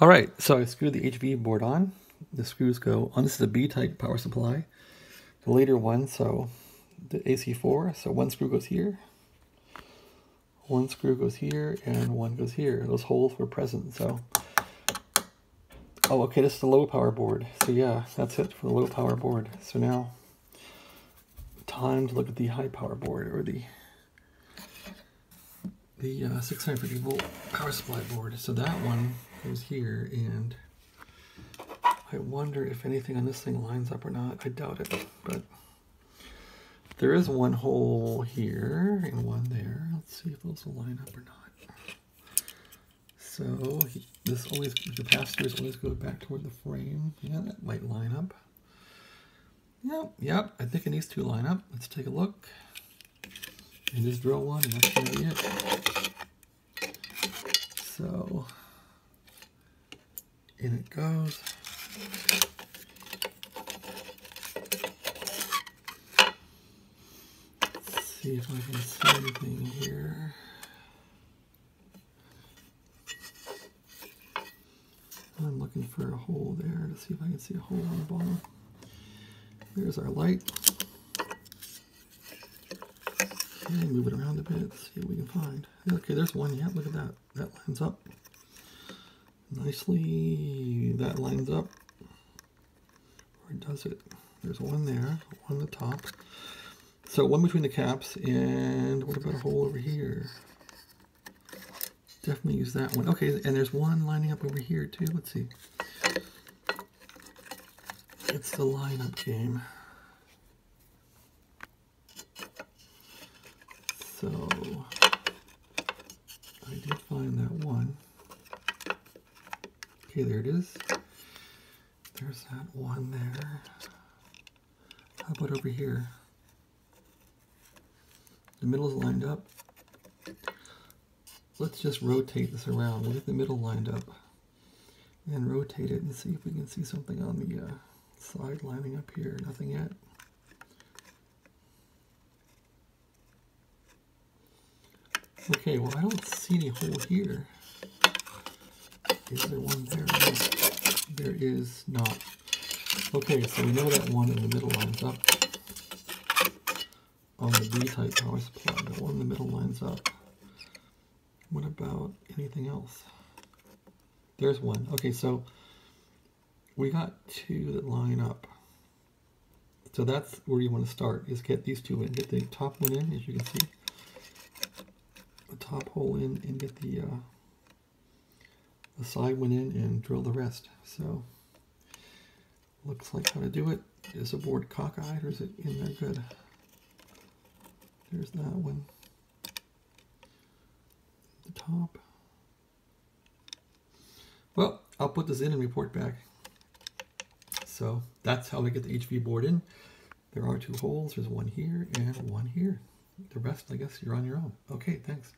All right, so I screwed the HV board on. The screws go on. This is a B-type power supply. The later one, so the AC4. So one screw goes here, one screw goes here, and one goes here. Those holes were present, so. Oh, okay, this is the low power board. So yeah, that's it for the low power board. So now, time to look at the high power board, or the the uh, 650 volt power supply board. So that one goes here, and I wonder if anything on this thing lines up or not. I doubt it, but there is one hole here and one there. Let's see if those will line up or not. So this always, the capacitors always go back toward the frame. Yeah, that might line up. Yep, yep, I think it needs to line up. Let's take a look. And just drill one, and that's gonna be it. So, in it goes. Let's see if I can see anything here. I'm looking for a hole there to see if I can see a hole on the bottom. There's our light. Okay, move it around a bit, see what we can find. Okay, there's one. Yeah, look at that. That lines up nicely. That lines up. Or does it? There's one there, on the top. So one between the caps, and what about a hole over here? Definitely use that one. Okay, and there's one lining up over here too. Let's see. It's the lineup game. So I did find that. Okay, there it is. There's that one there. How about over here? The middle is lined up. Let's just rotate this around. We'll get the middle lined up and rotate it and see if we can see something on the uh, side lining up here. Nothing yet. Okay, well I don't see any hole here. Is there one there? There is not. Okay, so we know that one in the middle lines up on the B-type power supply. The one in the middle lines up. What about anything else? There's one. Okay, so we got two that line up. So that's where you want to start, is get these two in. Get the top one in, as you can see The top hole in and get the uh, the side went in and drill the rest. So looks like how to do it. Is the board cockeyed or is it in there good? There's that one. The top. Well, I'll put this in and report back. So that's how we get the HV board in. There are two holes. There's one here and one here. The rest, I guess, you're on your own. Okay, thanks.